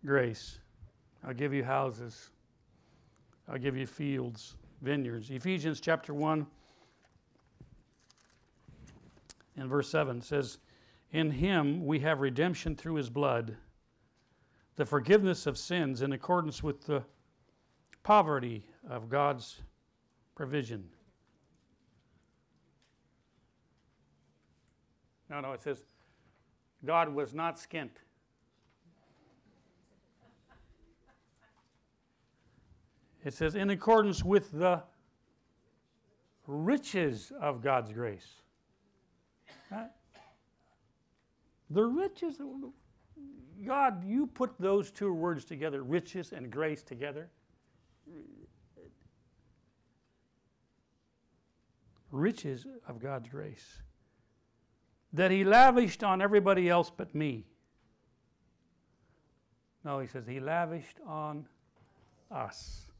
Speaker 1: Grace. I'll give you houses. I'll give you fields, vineyards. Ephesians chapter 1 and verse 7 says, In him we have redemption through his blood, the forgiveness of sins in accordance with the poverty of God's provision. No, no, it says, God was not skint. It says, in accordance with the riches of God's grace. Right? The riches, God, you put those two words together, riches and grace together. Riches of God's grace that He lavished on everybody else but me. No, He says He lavished on us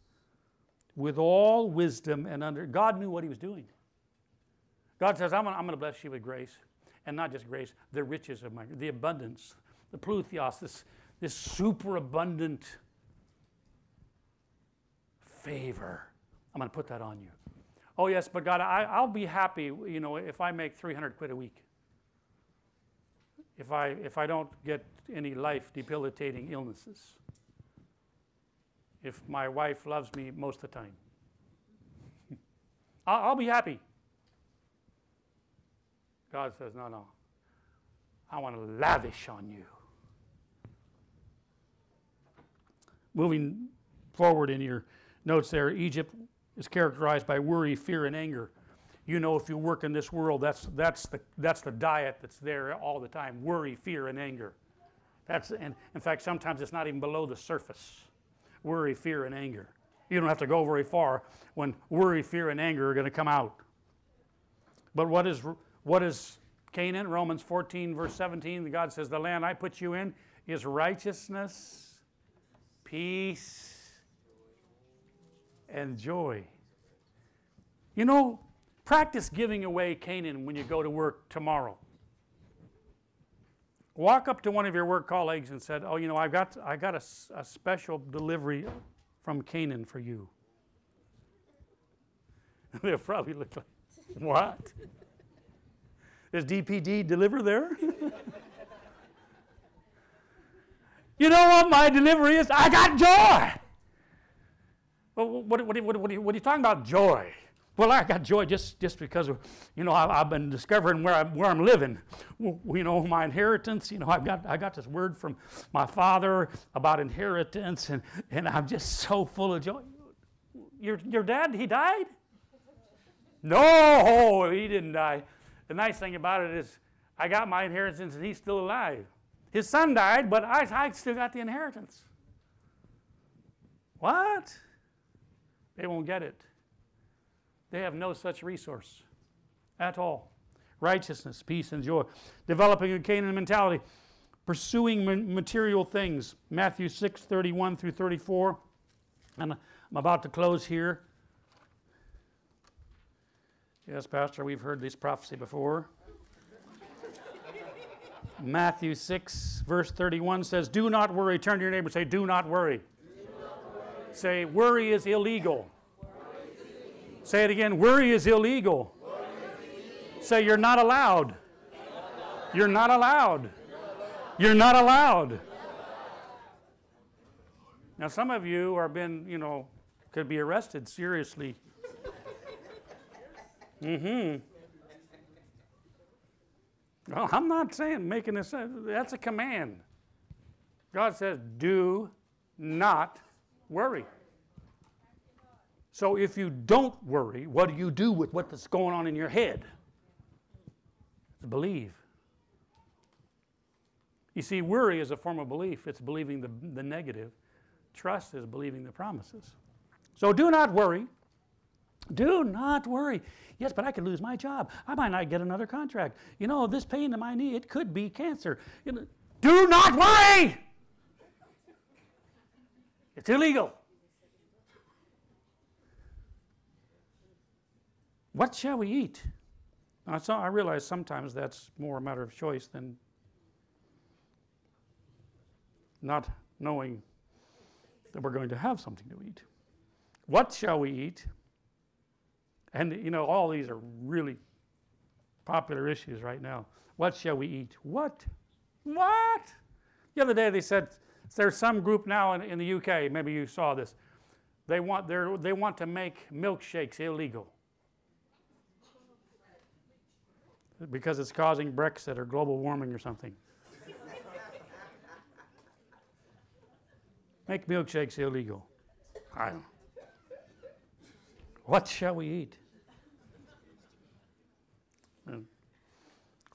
Speaker 1: with all wisdom and under. God knew what he was doing. God says, I'm, I'm going to bless you with grace. And not just grace, the riches of my, the abundance, the plutheos, this, this superabundant favor. I'm going to put that on you. Oh, yes, but God, I, I'll be happy, you know, if I make 300 quid a week. If I, if I don't get any life debilitating illnesses if my wife loves me most of the time. I'll, I'll be happy. God says, No, no. I want to lavish on you. Moving forward in your notes there, Egypt is characterized by worry, fear, and anger. You know, if you work in this world, that's, that's, the, that's the diet that's there all the time worry, fear, and anger. That's, and in fact, sometimes it's not even below the surface worry, fear, and anger. You don't have to go very far when worry, fear, and anger are going to come out. But what is, what is Canaan? Romans 14, verse 17, God says, The land I put you in is righteousness, peace, and joy. You know, practice giving away Canaan when you go to work tomorrow walk up to one of your work colleagues and said, "Oh, you know, I've got I got a, a special delivery from Canaan for you." They'll probably look like, "What? Does DPD deliver there?" you know what my delivery is? I got joy. Well, what, what, what, what, are you, what are you talking about, joy? Well, I got joy just, just because, of, you know, I, have been discovering where I'm, where I'm living. You know, my inheritance, you know, I've got, I got this word from my father about inheritance, and, and I'm just so full of joy. Your, your dad, he died? No, he didn't die. The nice thing about it is, I got my inheritance and he's still alive. His son died, but I, I still got the inheritance. What? They won't get it. They have no such resource at all. Righteousness, peace, and joy. Developing a Canaan mentality. Pursuing material things. Matthew 6 31 through 34. And I'm about to close here. Yes, Pastor, we've heard this prophecy before. Matthew 6, verse 31 says, Do not worry. Turn to your neighbor and say, Do not worry. Do not worry. Say, worry is illegal. Worry is. Say it again, worry is illegal. Worry is illegal. Say, You're not allowed. You're not allowed. You're not allowed. Now, some of you are been, you know, could be arrested seriously. Mm-hmm. Well, I'm not saying making this, that's a command. God says, do not worry. So if you don't worry, what do you do with what's going on in your head? Believe. You see, worry is a form of belief, it's believing the, the negative. Trust is believing the promises. So do not worry. Do not worry. Yes, but I could lose my job. I might not get another contract. You know, this pain in my knee, it could be cancer. You know, do not worry. It's illegal. What shall we eat? Now, so I realize sometimes that's more a matter of choice than not knowing that we're going to have something to eat. What shall we eat? And you know, all these are really popular issues right now. What shall we eat? What? What? The other day they said there's some group now in, in the UK, maybe you saw this. They want, they want to make milkshakes illegal because it's causing Brexit or global warming or something. make milkshakes illegal. I don't. What shall we eat?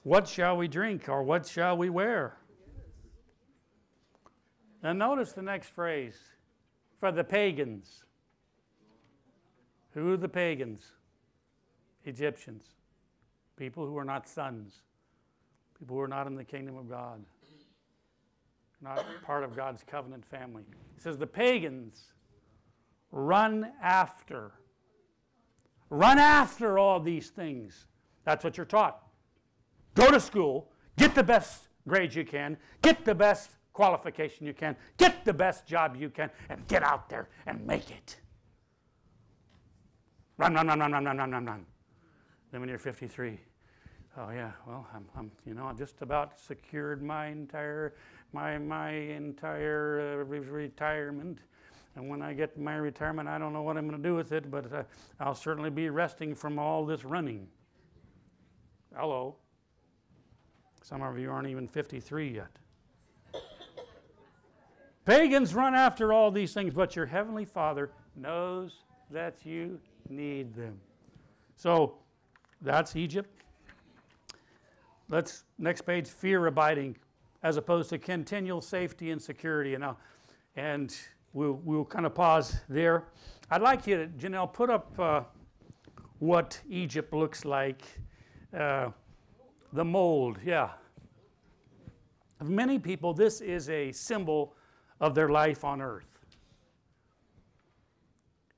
Speaker 1: What shall we drink or what shall we wear? Now, notice the next phrase for the pagans. Who are the pagans? Egyptians. People who are not sons. People who are not in the kingdom of God. Not part of God's covenant family. It says the pagans run after. Run after all these things. That's what you're taught. Go to school, get the best grades you can, get the best qualification you can, get the best job you can, and get out there and make it. Run, run, run, run, run, run, run, run, run. Then when you're 53, oh yeah, well, I'm, I'm you know, I've just about secured my entire, my, my entire uh, re- retirement. And when I get my retirement, I don't know what I'm going to do with it, but uh, I'll certainly be resting from all this running. Hello. Some of you aren't even 53 yet. Pagans run after all these things, but your heavenly Father knows that you need them. So that's Egypt. Let's next page fear abiding as opposed to continual safety and security. And, and we'll, we'll kind of pause there. I'd like you to, Janelle, put up uh, what Egypt looks like. Uh, the mold, yeah. Of many people, this is a symbol of their life on earth.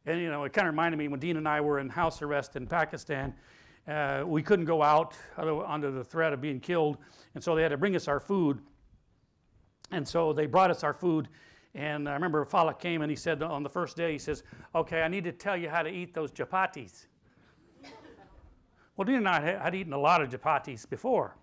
Speaker 1: And you know, it kind of reminded me when Dean and I were in house arrest in Pakistan. Uh, we couldn't go out under the threat of being killed, and so they had to bring us our food. And so they brought us our food, and I remember Falak came and he said on the first day, he says, "Okay, I need to tell you how to eat those chapatis." Well, Dean and I had eaten a lot of chapatis before.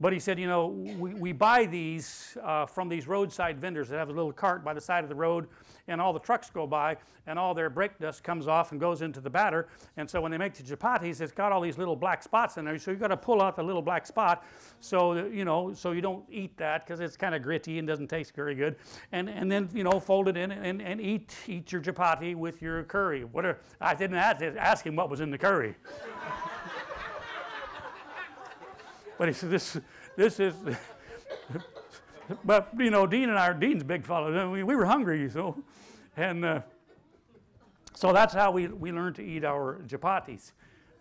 Speaker 1: But he said, you know, we, we buy these uh, from these roadside vendors that have a little cart by the side of the road, and all the trucks go by, and all their brake dust comes off and goes into the batter. And so when they make the chapatis, it's got all these little black spots in there. So you've got to pull out the little black spot, so you know, so you don't eat that because it's kind of gritty and doesn't taste very good. And and then you know, fold it in and, and eat eat your chapati with your curry. What are, I didn't ask, ask him what was in the curry. But he said, this, this is, but you know, Dean and I, Dean's big fellow. We, we were hungry, so, and uh, so that's how we, we learned to eat our chapatis,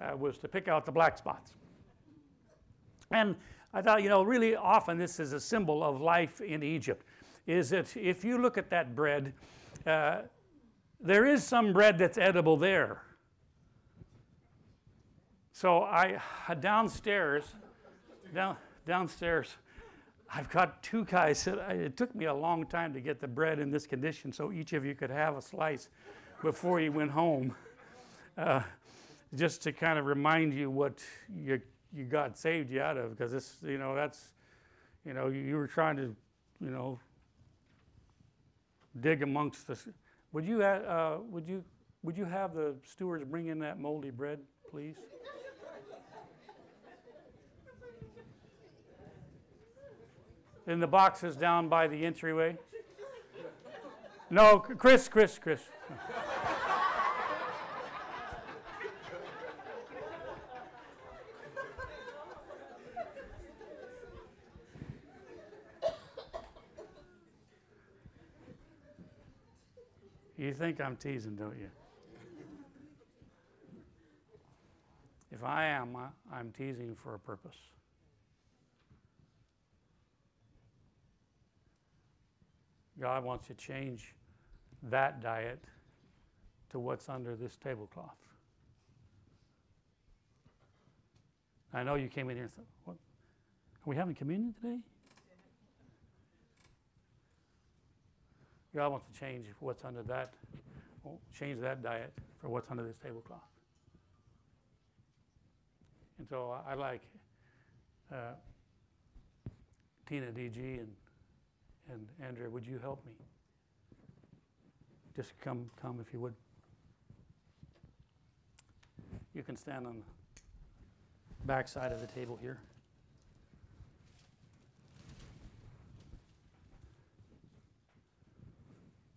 Speaker 1: uh, was to pick out the black spots. And I thought, you know, really often this is a symbol of life in Egypt, is that if you look at that bread, uh, there is some bread that's edible there. So I downstairs, down, downstairs, I've got two guys. It took me a long time to get the bread in this condition so each of you could have a slice before you went home. Uh, just to kind of remind you what you, you God saved you out of, because this, you know, that's, you know, you, you were trying to, you know, dig amongst the. Would you, uh, would you, would you have the stewards bring in that moldy bread, please? In the boxes down by the entryway? No, Chris, Chris, Chris. You think I'm teasing, don't you? If I am, I'm teasing for a purpose. God wants to change that diet to what's under this tablecloth. I know you came in here and said, what? Are we having communion today? God wants to change what's under that, change that diet for what's under this tablecloth. And so I, like uh, Tina DG and and Andrea, would you help me? Just come, come if you would. You can stand on the back side of the table here.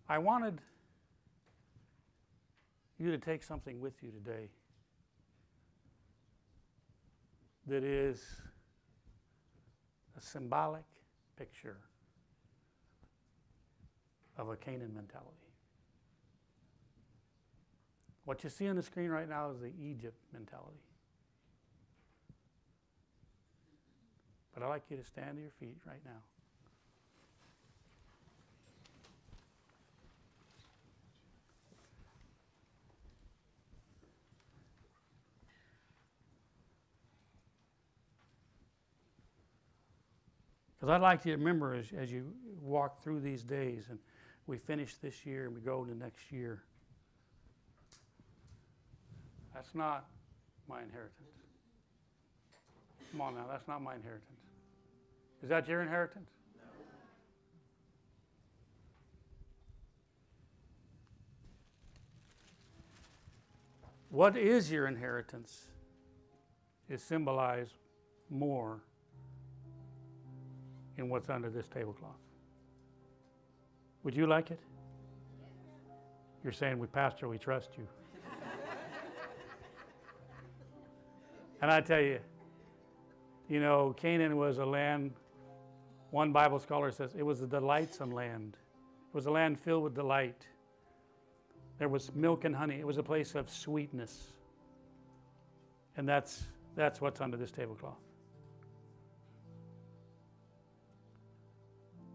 Speaker 1: I wanted you to take something with you today that is a symbolic picture of a Canaan mentality. What you see on the screen right now is the Egypt mentality. But I'd like you to stand to your feet right now. Because I'd like you to remember as, as you walk through these days and we finish this year and we go into next year. That's not my inheritance. Come on now, that's not my inheritance. Is that your inheritance? No. What is your inheritance is symbolized more in what's under this tablecloth. Would you like it? You're saying, we pastor, we trust you. and I tell you, you know, Canaan was a land, one Bible scholar says it was a delightsome land. It was a land filled with delight. There was milk and honey. It was a place of sweetness. And that's, that's what's under this tablecloth.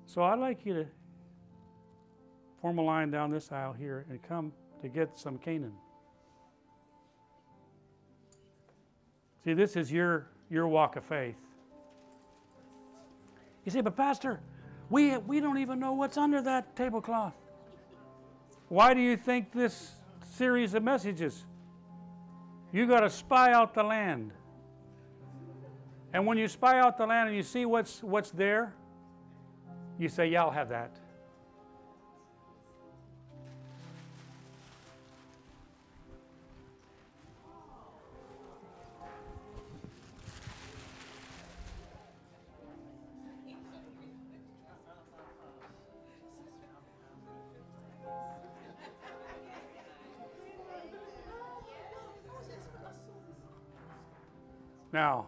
Speaker 1: So I'd like you to form a line down this aisle here and come to get some Canaan. See, this is your, your walk of faith. You say, but Pastor, we, we don't even know what's under that tablecloth. Why do you think this series of messages? You got to spy out the land. And when you spy out the land and you see what's, what's there, you say, Yeah, I'll have that. Now,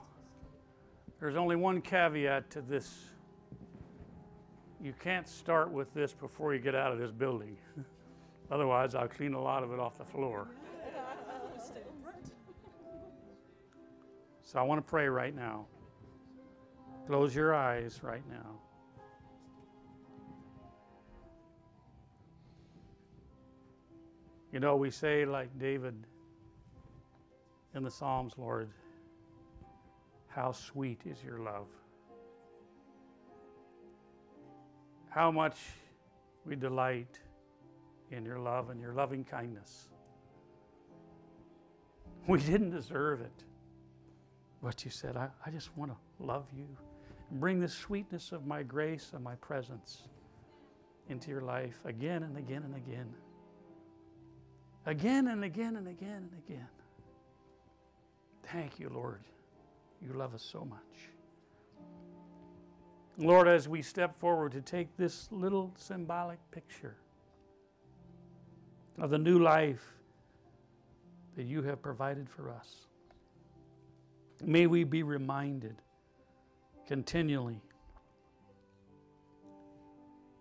Speaker 1: there's only one caveat to this. You can't start with this before you get out of this building. Otherwise, I'll clean a lot of it off the floor. So I want to pray right now. Close your eyes right now. You know, we say, like David in the Psalms, Lord, how sweet is your love. How much we delight in your love and your loving kindness. We didn't deserve it. But you said, I, I just want to love you and bring the sweetness of my grace and my presence into your life again and again and again. Again and again and again and again. Thank you, Lord. You love us so much. Lord, as we step forward to take this little symbolic picture of the new life that you have provided for us, may we be reminded continually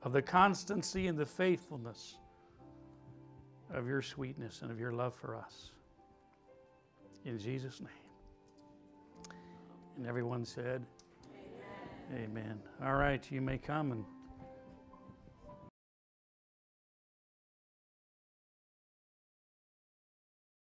Speaker 1: of the constancy and the faithfulness of your sweetness and of your love for us. In Jesus' name. And everyone said, Amen. Amen. All right, you may come and